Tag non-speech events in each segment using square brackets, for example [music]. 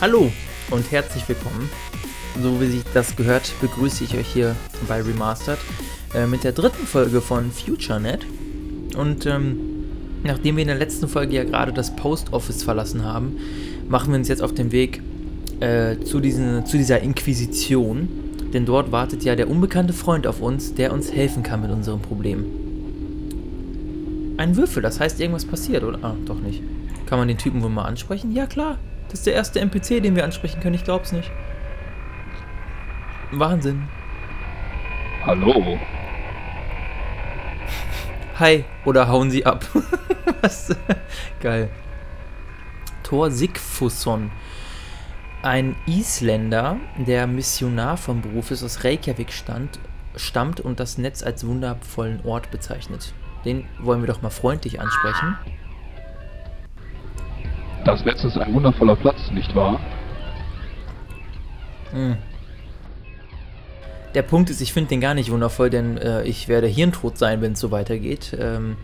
Hallo und herzlich willkommen. So wie sich das gehört, begrüße ich euch hier bei Remastered äh, mit der dritten Folge von FutureNet. Und ähm, nachdem wir in der letzten Folge ja gerade das Post Office verlassen haben, machen wir uns jetzt auf den Weg äh, zu, diesen, zu dieser Inquisition. Denn dort wartet ja der unbekannte Freund auf uns, der uns helfen kann mit unserem Problem. Ein Würfel, das heißt, irgendwas passiert, oder? Ah, doch nicht. Kann man den Typen wohl mal ansprechen? Ja, klar. Das ist der erste NPC, den wir ansprechen können. Ich glaub's nicht. Wahnsinn. Hallo. Hi. Oder hauen sie ab. [laughs] Was? Geil. Thor Sigfusson. Ein Isländer, der Missionar vom Beruf ist, aus Reykjavik stand, stammt und das Netz als wundervollen Ort bezeichnet. Den wollen wir doch mal freundlich ansprechen. Das Netz ist ein wundervoller Platz, nicht wahr? Hm. Der Punkt ist, ich finde den gar nicht wundervoll, denn äh, ich werde hirntot sein, wenn es so weitergeht. Ähm,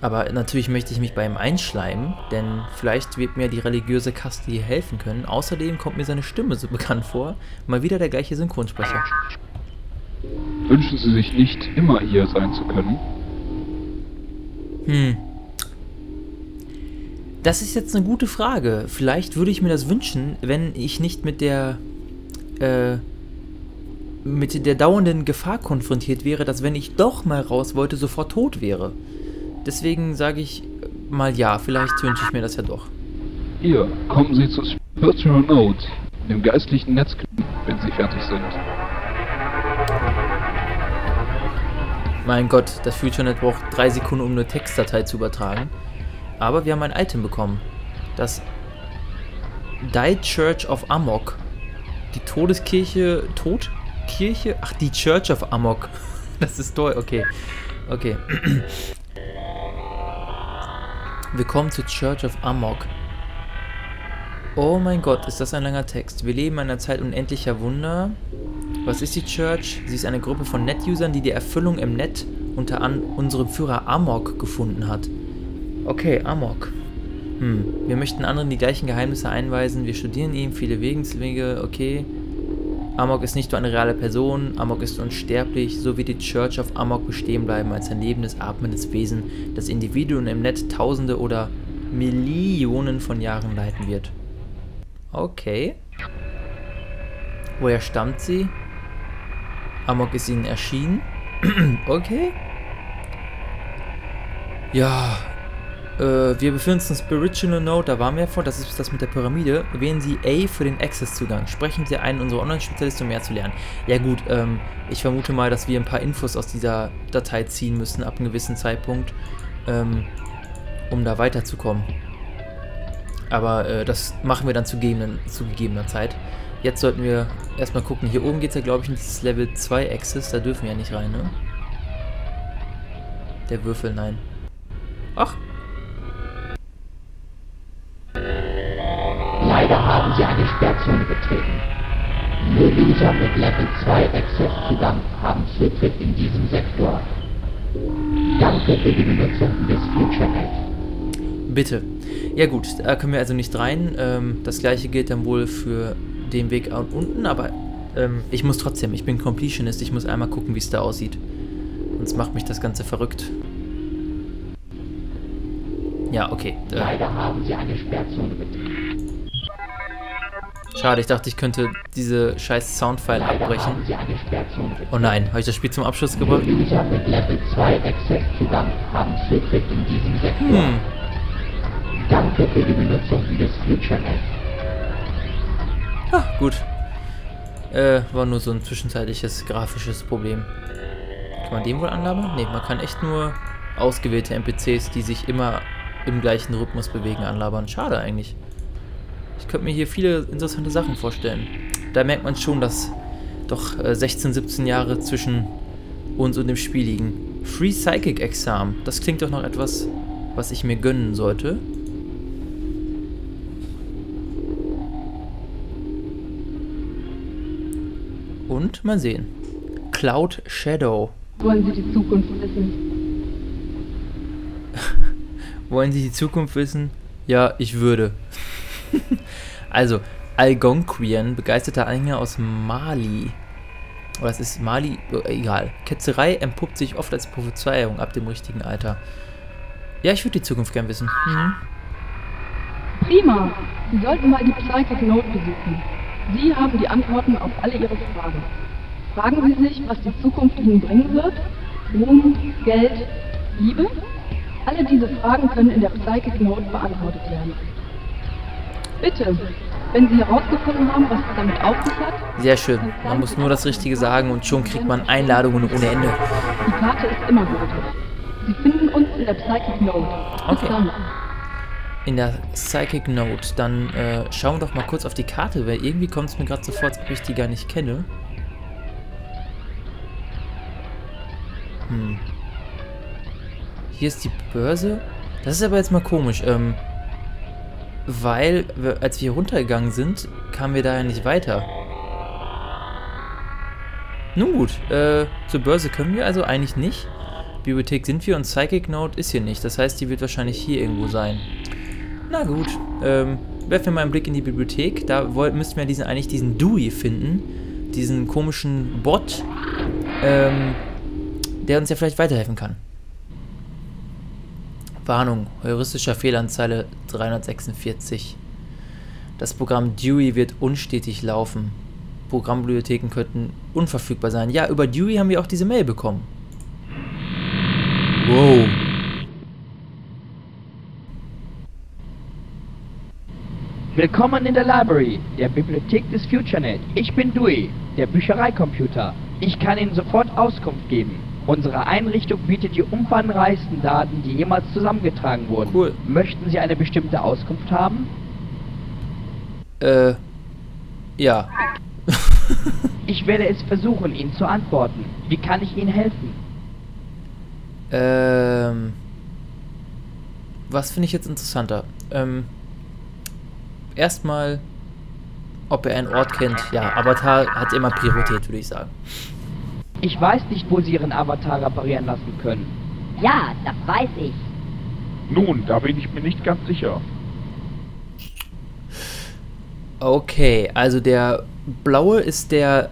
aber natürlich möchte ich mich bei ihm einschleimen, denn vielleicht wird mir die religiöse Kaste hier helfen können. Außerdem kommt mir seine Stimme so [laughs] bekannt vor. Mal wieder der gleiche Synchronsprecher. Wünschen Sie sich nicht, immer hier sein zu können? Hm. Das ist jetzt eine gute Frage. Vielleicht würde ich mir das wünschen, wenn ich nicht mit der äh, mit der dauernden Gefahr konfrontiert wäre, dass wenn ich doch mal raus wollte, sofort tot wäre. Deswegen sage ich mal ja, vielleicht wünsche ich mir das ja doch. Hier, kommen Sie zu Spiritual Note, dem geistlichen Netz, wenn Sie fertig sind. Mein Gott, das FutureNet braucht drei Sekunden, um eine Textdatei zu übertragen. Aber wir haben ein Item bekommen. Das Die Church of Amok. Die Todeskirche. Todkirche? Ach, die Church of Amok. [laughs] Das ist toll. Okay. Okay. [clears throat] Willkommen zu Church of Amok. Oh mein Gott, ist das ein langer Text. Wir leben in einer Zeit unendlicher Wunder. Was ist die Church? Sie ist eine Gruppe von Net-Usern, die die Erfüllung im Net unter an unserem Führer Amok gefunden hat. Okay, Amok. Hm, wir möchten anderen die gleichen Geheimnisse einweisen. Wir studieren ihn, viele Wegenswege, okay. Amok ist nicht nur eine reale Person, Amok ist unsterblich, so wie die Church of Amok bestehen bleiben als ein lebendes, atmendes Wesen, das Individuen im Netz tausende oder Millionen von Jahren leiten wird. Okay. Woher stammt sie? Amok ist ihnen erschienen. [clears throat] okay. Ja. Äh, wir befinden uns in Spiritual Node, da waren wir vor, das ist das mit der Pyramide. Wählen Sie A für den Access-Zugang. Sprechen Sie einen unserer Online-Spezialisten, um mehr zu lernen. Ja gut, ähm, ich vermute mal, dass wir ein paar Infos aus dieser Datei ziehen müssen, ab einem gewissen Zeitpunkt, ähm, um da weiterzukommen. Aber äh, das machen wir dann zu, gegebenen, zu gegebener Zeit. Jetzt sollten wir erstmal gucken. Hier oben geht es ja, glaube ich, in dieses Level 2 Access. Da dürfen wir ja nicht rein, ne? Der Würfel, nein. Ach. Leider haben Sie eine Sperrzone betreten. Nur User mit Level 2 Access-Zugang haben Zutritt in diesem Sektor. Danke für die Benutzung des FutureNet. Bitte. Ja gut, da können wir also nicht rein. Ähm, das gleiche gilt dann wohl für den Weg unten, aber ähm, ich muss trotzdem, ich bin Completionist, ich muss einmal gucken, wie es da aussieht. Sonst macht mich das Ganze verrückt. Ja, okay. Äh. Leider haben Sie eine Sperrzone betreten. Schade, ich dachte, ich könnte diese scheiß Soundfile abbrechen. Oh nein, habe ich das Spiel zum Abschluss gebracht? User mit Level 2 Access-Zugang haben Zutritt in diesem Sektor. Hm. Ah, gut. Äh, war nur so ein zwischenzeitliches grafisches Problem. Kann man den wohl anlabern? Ne, man kann echt nur ausgewählte NPCs, die sich immer im gleichen Rhythmus bewegen, anlabern. Schade eigentlich. Ich könnte mir hier viele interessante Sachen vorstellen. Da merkt man schon, dass doch äh, 16, 17 Jahre zwischen uns und dem Spiel liegen. Free Psychic Exam. Das klingt doch noch etwas, was ich mir gönnen sollte. Und mal sehen. Cloud Shadow. Wollen Sie die Zukunft wissen? [laughs] Wollen Sie die Zukunft wissen? Ja, ich würde. Also, Algonquian, begeisterter Anhänger aus Mali. Oder es ist Mali, äh, egal. Ketzerei entpuppt sich oft als Prophezeiung ab dem richtigen Alter. Ja, ich würde die Zukunft gern wissen. Mhm. Prima. Sie sollten mal die Psychic Note besuchen. Sie haben die Antworten auf alle Ihre Fragen. Fragen Sie sich, was die Zukunft Ihnen bringen wird? Ruhm, Geld, Liebe? Alle diese Fragen können in der Psychic Note beantwortet werden. Bitte, wenn Sie herausgefunden haben, was es damit auf sich hat, Sehr schön. Man muss nur das Richtige sagen und schon kriegt man Einladungen ohne Ende. die Karte ist immer gültig. Sie finden uns in der Psychic Note. Bis Okay. dann. In der Psychic Note. Dann äh, schauen wir doch mal kurz auf die Karte, weil irgendwie kommt es mir gerade so vor, als ob ich die gar nicht kenne. Hm. Hier ist die Börse. Das ist aber jetzt mal komisch, ähm, weil, wir, als wir runtergegangen sind, kamen wir da ja nicht weiter. Nun gut, äh, zur Börse können wir also eigentlich nicht. Bibliothek sind wir und Psychic Note ist hier nicht. Das heißt, die wird wahrscheinlich hier irgendwo sein. Na gut, ähm, werfen wir mal einen Blick in die Bibliothek. Da woll- müssten wir diesen, eigentlich diesen Dewey finden. Diesen komischen Bot, ähm, der uns ja vielleicht weiterhelfen kann. Warnung, heuristischer Fehler an Zeile 346. Das Programm Dewey wird unstetig laufen. Programmbibliotheken könnten unverfügbar sein. Ja, über Dewey haben wir auch diese Mail bekommen. Wow. Willkommen in der Library, der Bibliothek des FutureNet. Ich bin Dewey, der Büchereicomputer. Ich kann Ihnen sofort Auskunft geben. Unsere Einrichtung bietet die umfangreichsten Daten, die jemals zusammengetragen wurden. Cool. Möchten Sie eine bestimmte Auskunft haben? Äh, ja. [laughs] Ich werde es versuchen, Ihnen zu antworten. Wie kann ich Ihnen helfen? Ähm. Was finde ich jetzt interessanter? Ähm. Erstmal, ob er einen Ort kennt. Ja, Avatar hat immer Priorität, würde ich sagen. Ich weiß nicht, wo Sie Ihren Avatar reparieren lassen können. Ja, das weiß ich. Nun, da bin ich mir nicht ganz sicher. Okay, also der blaue ist der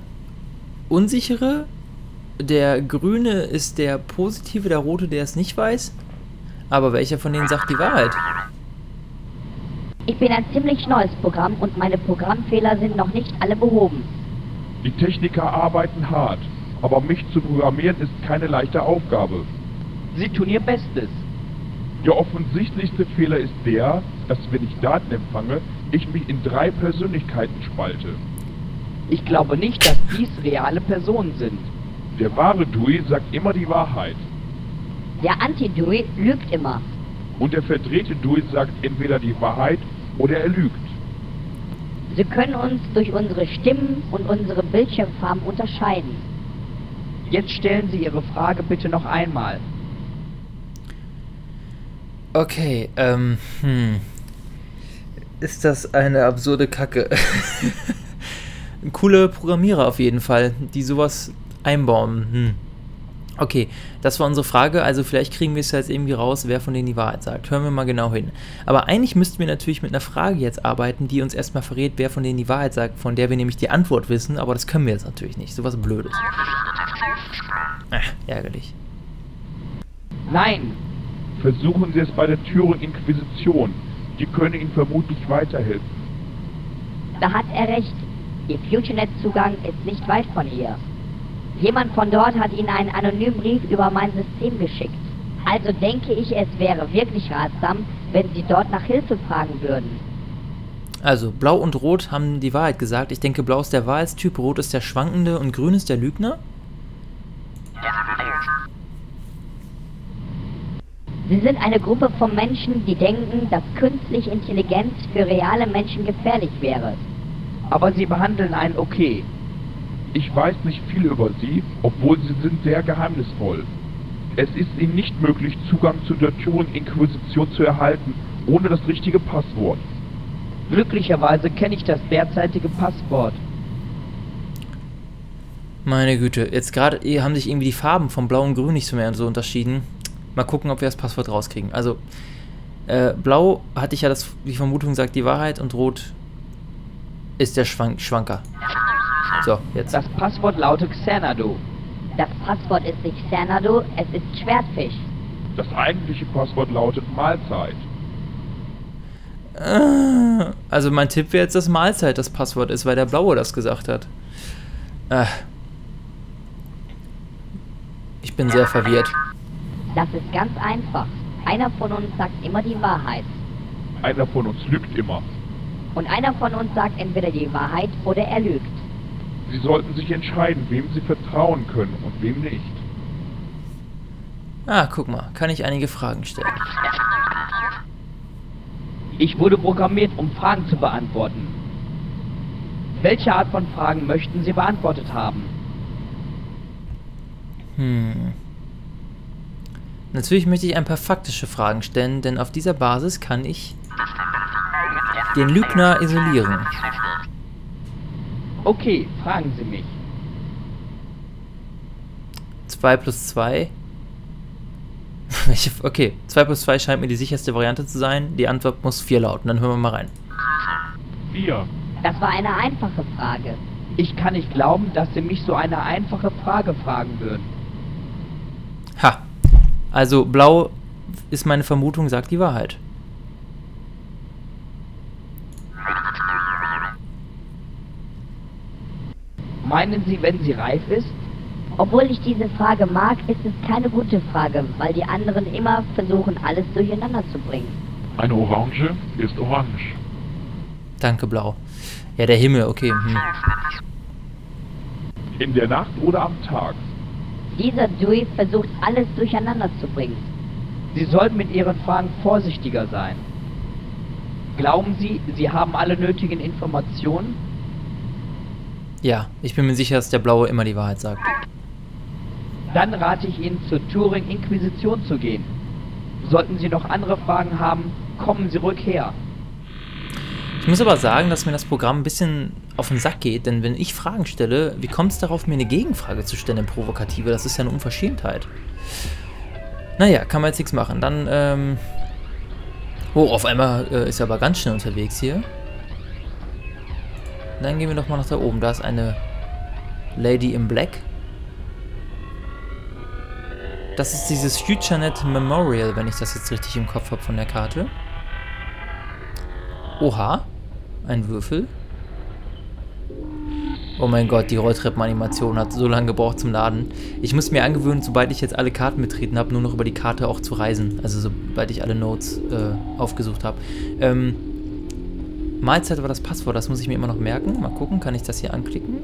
unsichere, der grüne ist der positive, der rote, der es nicht weiß. Aber welcher von denen sagt die Wahrheit? Ich bin ein ziemlich neues Programm und meine Programmfehler sind noch nicht alle behoben. Die Techniker arbeiten hart, aber mich zu programmieren ist keine leichte Aufgabe. Sie tun Ihr Bestes. Der offensichtlichste Fehler ist der, dass wenn ich Daten empfange, ich mich in drei Persönlichkeiten spalte. Ich glaube nicht, dass dies reale Personen sind. Der wahre Dewey sagt immer die Wahrheit. Der Anti-Dewey lügt immer. Und der verdrehte Dewey sagt entweder die Wahrheit oder er lügt. Sie können uns durch unsere Stimmen und unsere Bildschirmfarben unterscheiden. Jetzt stellen Sie Ihre Frage bitte noch einmal. Okay, ähm, hm. Ist das eine absurde Kacke? [laughs] Coole Programmierer auf jeden Fall, die sowas einbauen. Hm. Okay, das war unsere Frage. Also vielleicht kriegen wir es jetzt irgendwie raus, wer von denen die Wahrheit sagt. Hören wir mal genau hin. Aber eigentlich müssten wir natürlich mit einer Frage jetzt arbeiten, die uns erstmal verrät, wer von denen die Wahrheit sagt, von der wir nämlich die Antwort wissen. Aber das können wir jetzt natürlich nicht. Sowas Blödes. Ach, ärgerlich. Nein, Versuchen Sie es bei der Türen Inquisition. Die können Ihnen vermutlich weiterhelfen. Da hat er recht. Ihr FutureNet-Zugang ist nicht weit von hier. Jemand von dort hat Ihnen einen anonymen Brief über mein System geschickt. Also denke ich, es wäre wirklich ratsam, wenn Sie dort nach Hilfe fragen würden. Also, Blau und Rot haben die Wahrheit gesagt. Ich denke, Blau ist der Wahrheitstyp, Rot ist der Schwankende und Grün ist der Lügner. Sie sind eine Gruppe von Menschen, die denken, dass künstliche Intelligenz für reale Menschen gefährlich wäre. aber Sie behandeln einen okay. Ich weiß nicht viel über Sie, obwohl Sie sind sehr geheimnisvoll. Es ist Ihnen nicht möglich, Zugang zu der Türen Inquisition zu erhalten, ohne das richtige Passwort. Glücklicherweise kenne ich das derzeitige Passwort. Meine Güte, jetzt gerade eh, haben sich irgendwie die Farben von Blau und Grün nicht so mehr so unterschieden. Mal gucken, ob wir das Passwort rauskriegen. Also, äh, Blau hatte ich ja das, die Vermutung sagt die Wahrheit und Rot ist der Schwank Schwanker. So, jetzt. Das Passwort lautet Xanadu. Das Passwort ist nicht Xanadu, es ist Schwertfisch. Das eigentliche Passwort lautet Mahlzeit. Äh, Also mein Tipp wäre jetzt, dass Mahlzeit das Passwort ist, weil der Blaue das gesagt hat. Äh. Ich bin sehr verwirrt. Das ist ganz einfach. Einer von uns sagt immer die Wahrheit. Einer von uns lügt immer. Und einer von uns sagt entweder die Wahrheit oder er lügt. Sie sollten sich entscheiden, wem Sie vertrauen können und wem nicht. Ah, guck mal, kann ich einige Fragen stellen. Ich wurde programmiert, um Fragen zu beantworten. Welche Art von Fragen möchten Sie beantwortet haben? Hm. Natürlich möchte ich ein paar faktische Fragen stellen, denn auf dieser Basis kann ich den Lügner isolieren. Okay, fragen Sie mich. 2 plus 2. Welche? [laughs] Okay, 2 plus 2 scheint mir die sicherste Variante zu sein. Die Antwort muss 4 lauten. Dann hören wir mal rein. Vier. Das war eine einfache Frage. Ich kann nicht glauben, dass Sie mich so eine einfache Frage fragen würden. Ha. Also blau ist meine Vermutung, sagt die Wahrheit. Meinen Sie, wenn sie reif ist? Obwohl ich diese Frage mag, ist es keine gute Frage, weil die anderen immer versuchen, alles durcheinander zu bringen. Eine Orange ist orange. Danke, blau. Ja, der Himmel, okay. Hm. In der Nacht oder am Tag. Dieser Dewey versucht, alles durcheinander zu bringen. Sie sollten mit Ihren Fragen vorsichtiger sein. Glauben Sie, Sie haben alle nötigen Informationen? Ja, ich bin mir sicher, dass der Blaue immer die Wahrheit sagt. Dann rate ich Ihnen, zur Turing Inquisition zu gehen. Sollten Sie noch andere Fragen haben, kommen Sie ruhig her. Ich muss aber sagen, dass mir das Programm ein bisschen auf den Sack geht, denn wenn ich Fragen stelle, wie kommt es darauf, mir eine Gegenfrage zu stellen, eine provokative? Das ist ja eine Unverschämtheit. Naja, kann man jetzt nichts machen. Dann, ähm... Oh, auf einmal äh, ist er aber ganz schnell unterwegs hier. Dann gehen wir doch mal nach da oben. Da ist eine Lady in Black. Das ist dieses FutureNet Memorial, wenn ich das jetzt richtig im Kopf habe von der Karte. Oha. Ein Würfel. Oh mein Gott, die Rolltreppenanimation hat so lange gebraucht zum Laden. Ich muss mir angewöhnen, sobald ich jetzt alle Karten betreten habe, nur noch über die Karte auch zu reisen. Also sobald ich alle Notes äh, aufgesucht habe. Ähm, Mahlzeit war das Passwort, das muss ich mir immer noch merken. Mal gucken, kann ich das hier anklicken?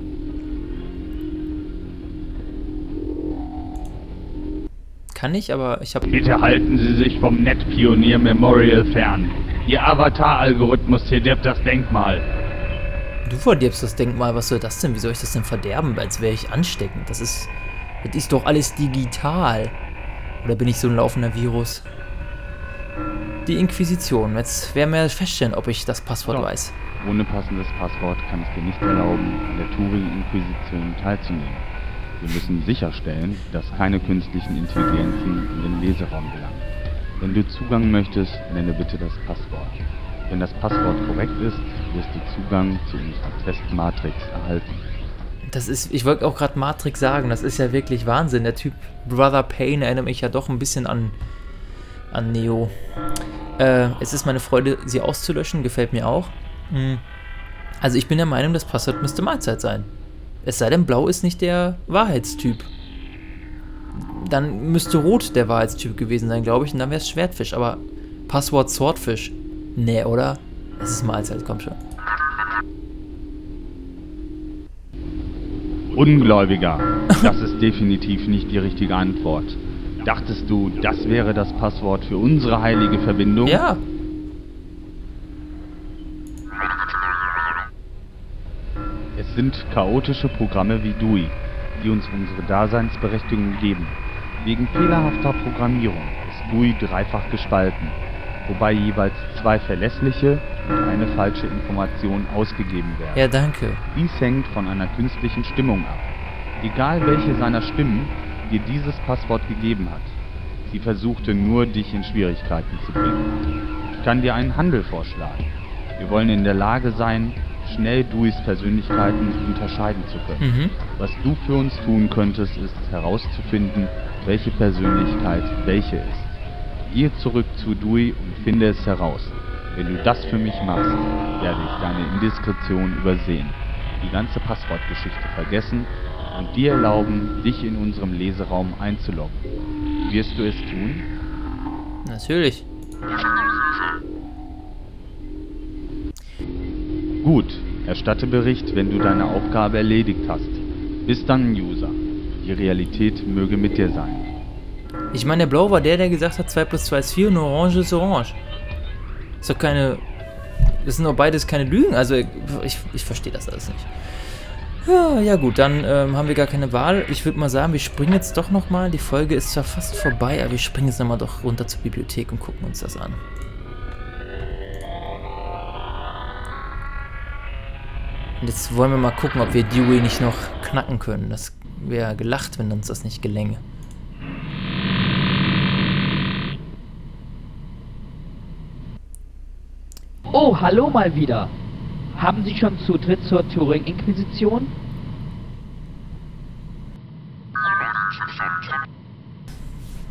Kann ich, aber ich habe... Bitte halten Sie sich vom Netpionier Memorial fern. Ihr Avatar-Algorithmus verdirbt das Denkmal. Du verdirbst das Denkmal, was soll das denn? Wie soll ich das denn verderben, als wäre ich ansteckend? Das ist... Das ist doch alles digital. Oder bin ich so ein laufender Virus? Die Inquisition. Jetzt werden wir feststellen, ob ich das Passwort So. weiß. Ohne passendes Passwort kann ich dir nicht erlauben, an der Turing-Inquisition teilzunehmen. Wir müssen sicherstellen, dass keine künstlichen Intelligenzen in den Leseraum gelangen. Wenn du Zugang möchtest, nenne bitte das Passwort. Wenn das Passwort korrekt ist, wirst du Zugang zu unserer Testmatrix erhalten. Das ist, ich wollte auch gerade Matrix sagen, das ist ja wirklich Wahnsinn. Der Typ Brother Payne erinnert mich ja doch ein bisschen an, an Neo. Äh, es ist meine Freude, sie auszulöschen, gefällt mir auch. Hm. Also ich bin der Meinung, das Passwort müsste Mahlzeit sein. Es sei denn, Blau ist nicht der Wahrheitstyp. Dann müsste Rot der Wahrheitstyp gewesen sein, glaube ich, und dann wäre es Schwertfisch. Aber Passwort Swordfish. Nee, oder? Es ist Mahlzeit, komm schon. Ungläubiger, das ist [laughs] definitiv nicht die richtige Antwort. Dachtest du, das wäre das Passwort für unsere heilige Verbindung? Ja, Es sind chaotische Programme wie DUI, die uns unsere Daseinsberechtigung geben. Wegen fehlerhafter Programmierung ist DUI dreifach gespalten, wobei jeweils zwei verlässliche und eine falsche Information ausgegeben werden. ja, danke. Dies hängt von einer künstlichen Stimmung ab. Egal welche seiner Stimmen dir dieses Passwort gegeben hat, sie versuchte nur, dich in Schwierigkeiten zu bringen. Ich kann dir einen Handel vorschlagen. Wir wollen in der Lage sein, schnell Duis Persönlichkeiten unterscheiden zu können. Mhm. Was du für uns tun könntest, ist herauszufinden, welche Persönlichkeit welche ist. Gehe zurück zu Dewey und finde es heraus. Wenn du das für mich machst, werde ich deine Indiskretion übersehen, die ganze Passwortgeschichte vergessen und dir erlauben, dich in unserem Leseraum einzuloggen. Wirst du es tun? Natürlich. Gut, erstatte Bericht, wenn du deine Aufgabe erledigt hast. Bis dann, User. Die Realität möge mit dir sein. Ich meine, der Blau war der, der gesagt hat, 2 plus 2 ist 4 und Orange ist Orange. Ist doch keine. Das sind doch beides keine Lügen. Also, ich, ich verstehe das alles nicht. Ja, ja gut, dann ähm, haben wir gar keine Wahl. Ich würde mal sagen, wir springen jetzt doch nochmal. Die Folge ist zwar fast vorbei, aber wir springen jetzt nochmal doch runter zur Bibliothek und gucken uns das an. Und jetzt wollen wir mal gucken, ob wir Dewey nicht noch knacken können. Das wäre gelacht, wenn uns das nicht gelänge. Oh, hallo mal wieder. Haben Sie schon Zutritt zur Turing-Inquisition?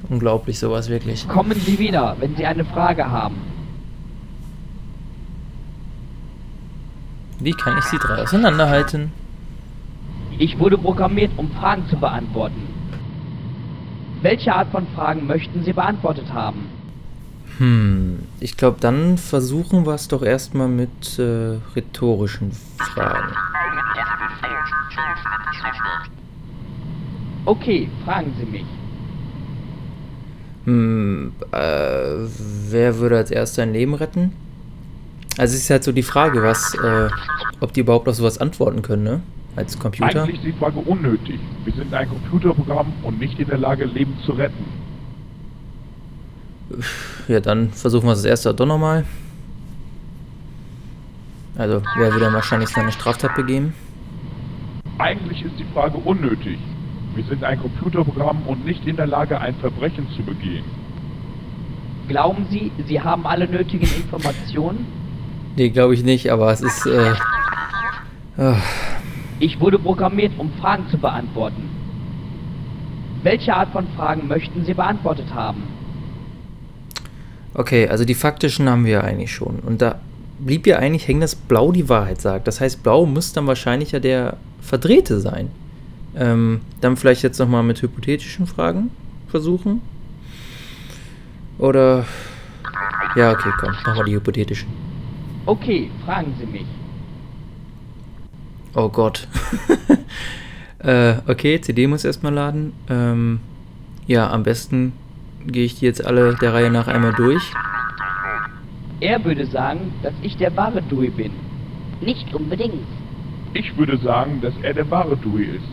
Unglaublich, sowas wirklich. Kommen Sie wieder, wenn Sie eine Frage haben. Wie kann ich sie drei auseinanderhalten? Ich wurde programmiert, um Fragen zu beantworten. Welche Art von Fragen möchten Sie beantwortet haben? Hm, ich glaube, dann versuchen wir es doch erstmal mit äh, rhetorischen Fragen. Okay, fragen Sie mich. Hm, äh, wer würde als erster ein Leben retten? Also es ist halt so die Frage, was, äh, ob die überhaupt auf sowas antworten können, ne? Als Computer. Eigentlich ist die Frage unnötig. Wir sind ein Computerprogramm und nicht in der Lage, Leben zu retten. Ja, dann versuchen wir es das erste doch nochmal. Also, wer würde wahrscheinlich seine Straftat begehen? Eigentlich ist die Frage unnötig. Wir sind ein Computerprogramm und nicht in der Lage, ein Verbrechen zu begehen. Glauben Sie, Sie haben alle nötigen Informationen? Nee, glaube ich nicht, aber es ist, äh... ah, Ich wurde programmiert, um Fragen zu beantworten. Welche Art von Fragen möchten Sie beantwortet haben? Okay, also die faktischen haben wir ja eigentlich schon. Und da blieb ja eigentlich hängen, dass Blau die Wahrheit sagt. Das heißt, Blau muss dann wahrscheinlich ja der Verdrehte sein. Ähm, dann vielleicht jetzt nochmal mit hypothetischen Fragen versuchen. Oder... Ja, okay, komm, machen wir die hypothetischen. Okay, fragen Sie mich. Oh Gott. [laughs] äh, okay, CD muss erstmal laden. Ähm, ja, am besten gehe ich die jetzt alle der Reihe nach einmal durch. Er würde sagen, dass ich der wahre Dewey bin. Nicht unbedingt. Ich würde sagen, dass er der wahre Dewey ist.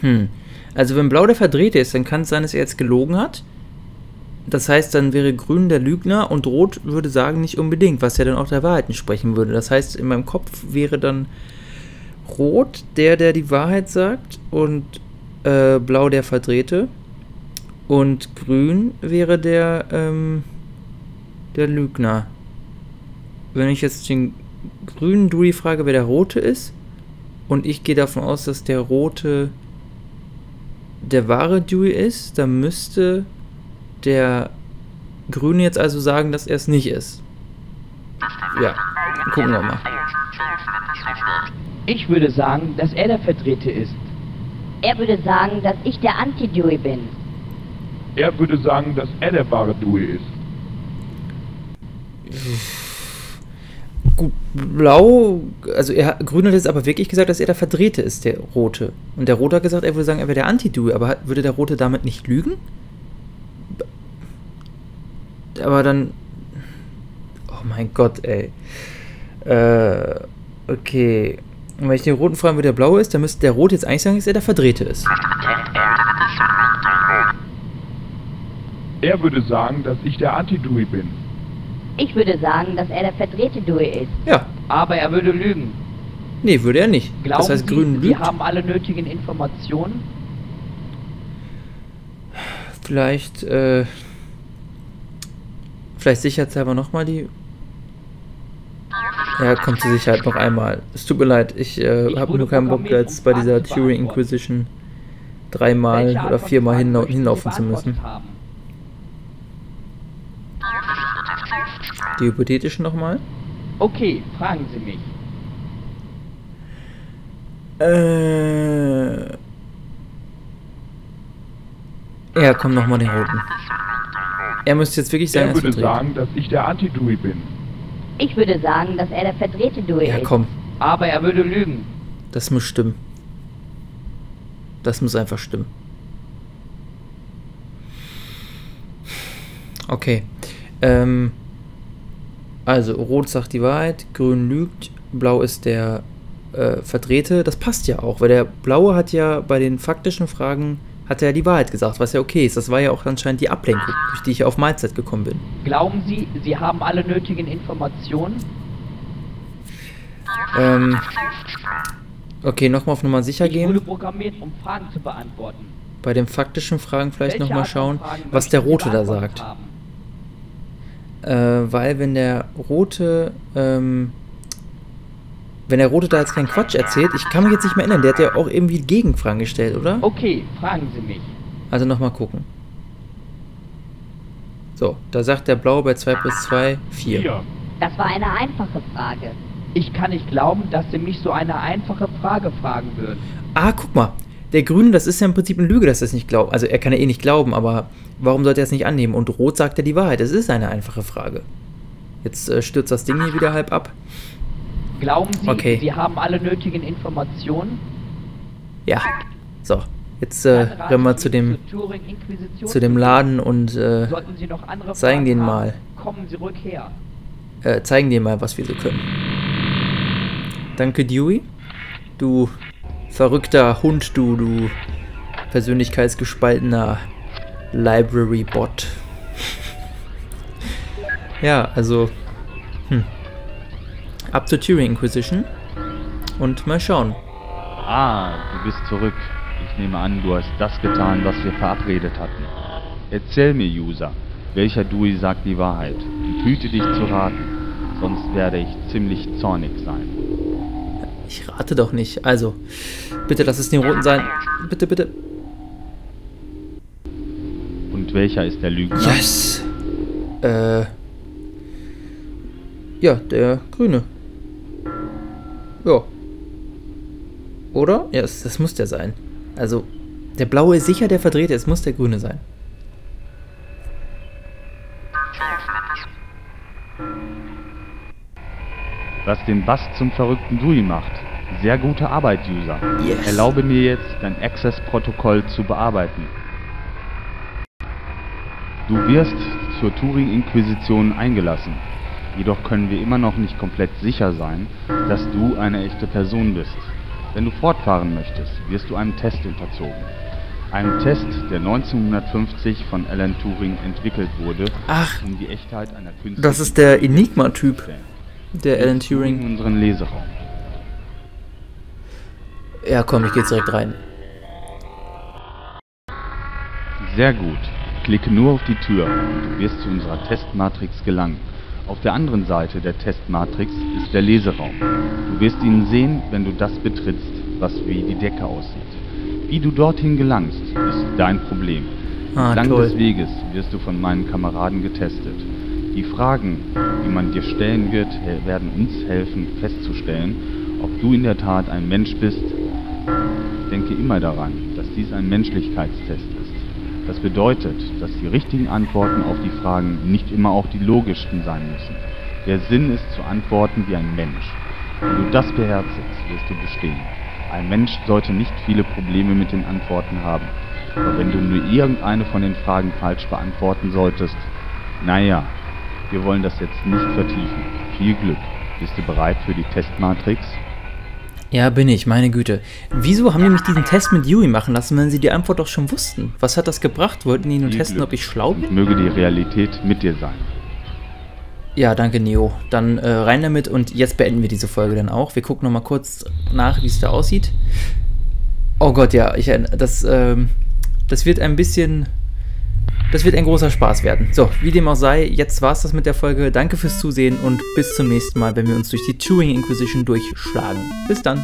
Hm. Also wenn Blau der Verdrehte ist, dann kann es sein, dass er jetzt gelogen hat. Das heißt, dann wäre Grün der Lügner und Rot würde sagen, nicht unbedingt, was ja dann auch der Wahrheit entsprechen würde. Das heißt, in meinem Kopf wäre dann Rot der, der die Wahrheit sagt und äh, Blau der Verdrehte. Und Grün wäre der, ähm, der Lügner. Wenn ich jetzt den grünen Dewey frage, wer der Rote ist, und ich gehe davon aus, dass der Rote der wahre Dewey ist, dann müsste der Grüne jetzt also sagen, dass er es nicht ist. Ja, gucken wir mal. Ich würde sagen, dass er der Verdrehte ist. Er würde sagen, dass ich der Anti-Dewey bin. Er würde sagen, dass er der wahre Dewey ist. Blau, also er, Grün hat jetzt aber wirklich gesagt, dass er der Verdrehte ist, der Rote. Und der Rote hat gesagt, er würde sagen, er wäre der Anti-Dewey, aber hat- würde der Rote damit nicht lügen? Aber dann. Oh mein Gott, ey. Äh, okay. Und wenn ich den Roten frage, wer der Blaue ist, dann müsste der Rote jetzt eigentlich sagen, dass er der Verdrehte ist. Er würde sagen, dass ich der Anti-Dewey bin. Ich würde sagen, dass er der verdrehte Dewey ist. Ja. Aber er würde lügen. Nee, würde er nicht. Glauben das heißt, Sie, Grün Sie lügt. haben alle nötigen Informationen? Vielleicht, äh. Vielleicht sicherheitshalber nochmal die. Ja, kommt zur Sicherheit noch einmal. Es tut mir leid, ich äh, Ich habe nur keinen Bock, jetzt bei dieser Turing. Inquisition dreimal oder viermal hinla Sie hinlaufen zu müssen. haben? Die hypothetischen nochmal? Okay, fragen Sie mich. Äh. Ja, komm nochmal den roten. Er müsste jetzt wirklich sagen, Er er würde verdreht. sagen, dass ich der Anti-Dewey bin. Ich würde sagen, dass er der verdrehte Dewey Ja, ist. komm. Aber er würde lügen. Das muss stimmen. Das muss einfach stimmen. Okay. Ähm, also, Rot sagt die Wahrheit, Grün lügt, Blau ist der äh, Verdrehte. Das passt ja auch, weil der Blaue hat ja bei den faktischen Fragen hat er ja die Wahrheit gesagt, was ja okay ist. Das war ja auch anscheinend die Ablenkung, durch die ich auf Mahlzeit gekommen bin. Glauben Sie, Sie haben alle nötigen Informationen? Ähm, okay, nochmal auf Nummer sicher Ich wurde gehen. programmiert, um Fragen zu beantworten. Bei den faktischen Fragen vielleicht nochmal schauen, was der Rote da sagt. haben? Äh, weil wenn der Rote, ähm, wenn der Rote da jetzt keinen Quatsch erzählt, ich kann mich jetzt nicht mehr erinnern, der hat ja auch irgendwie Gegenfragen gestellt, oder? Okay, fragen Sie mich. Also nochmal gucken. So, da sagt der Blaue bei 2 plus 2 4. Hier. Das war eine einfache Frage. Ich kann nicht glauben, dass Sie mich so eine einfache Frage fragen würden. Ah, guck mal. Der Grüne, das ist ja im Prinzip eine Lüge, dass er es nicht glaubt. Also er kann ja eh nicht glauben, aber warum sollte er es nicht annehmen? Und Rot sagt ja die Wahrheit. Es ist eine einfache Frage. Jetzt äh, stürzt das Ding hier wieder halb ab. Glauben Sie, Okay. Sie haben alle nötigen Informationen? Ja. So, jetzt äh, rennen wir zu dem, zu dem Laden und äh, zeigen denen mal. Äh, zeigen dir mal, was wir so können. Danke, Dewey. Du verrückter Hund, du, du persönlichkeitsgespaltener Library-Bot. ja, also, hm. Ab zur Turing Inquisition und mal schauen. Ah, du bist zurück. Ich nehme an, du hast das getan, was wir verabredet hatten. Erzähl mir, User, welcher Dewey sagt die Wahrheit und hüte dich zu raten, sonst werde ich ziemlich zornig sein. Ich rate doch nicht. Also, bitte lass es den Roten sein. Bitte, bitte. Und welcher ist der Lügner? Yes! Äh. Ja, der Grüne. Ja. Oder? Ja, das, das muss der sein. Also, der Blaue ist sicher der Verdrehte, es muss der Grüne sein. Was den Bass zum verrückten Dewey macht. Sehr gute Arbeit, User. Yes. Erlaube mir jetzt, dein Access-Protokoll zu bearbeiten. Du wirst zur Turing-Inquisition eingelassen. Jedoch können wir immer noch nicht komplett sicher sein, dass du eine echte Person bist. Wenn du fortfahren möchtest, wirst du einem Test unterzogen. Einem Test, der 1950 von Alan Turing entwickelt wurde, Ach, um die Echtheit einer künstlichen das ist der Enigma-Typ, der Alan du in Turing. unseren Leseraum. Ja, komm, ich geh jetzt direkt rein. Sehr gut. Klicke nur auf die Tür und du wirst zu unserer Testmatrix gelangen. Auf der anderen Seite der Testmatrix ist der Leseraum. Du wirst ihn sehen, wenn du das betrittst, was wie die Decke aussieht. Wie du dorthin gelangst, ist dein Problem. Ah, toll. des Weges wirst du von meinen Kameraden getestet. Die Fragen, die man dir stellen wird, werden uns helfen festzustellen, ob du in der Tat ein Mensch bist. Denke immer daran, dass dies ein Menschlichkeitstest ist. Das bedeutet, dass die richtigen Antworten auf die Fragen nicht immer auch die logischsten sein müssen. Der Sinn ist zu antworten wie ein Mensch. Wenn du das beherzigst, wirst du bestehen. Ein Mensch sollte nicht viele Probleme mit den Antworten haben. Aber wenn du nur irgendeine von den Fragen falsch beantworten solltest, naja, wir wollen das jetzt nicht vertiefen. Viel Glück. Bist du bereit für die Testmatrix? Ja, bin ich, meine Güte. Wieso haben die mich diesen Test mit Dewey machen lassen, wenn sie die Antwort doch schon wussten? Was hat das gebracht? Wollten die nur Viel testen, Glück. ob ich schlau Und bin? möge die Realität mit dir sein. Ja, danke, Neo. Dann äh, rein damit und jetzt beenden wir diese Folge dann auch. Wir gucken nochmal kurz nach, wie es da aussieht. Oh Gott, ja, ich, erinn- das, ähm, das wird ein bisschen Das wird ein großer Spaß werden. So, wie dem auch sei, jetzt war's das mit der Folge. Danke fürs Zusehen und bis zum nächsten Mal, wenn wir uns durch die Turing Inquisition durchschlagen. Bis dann.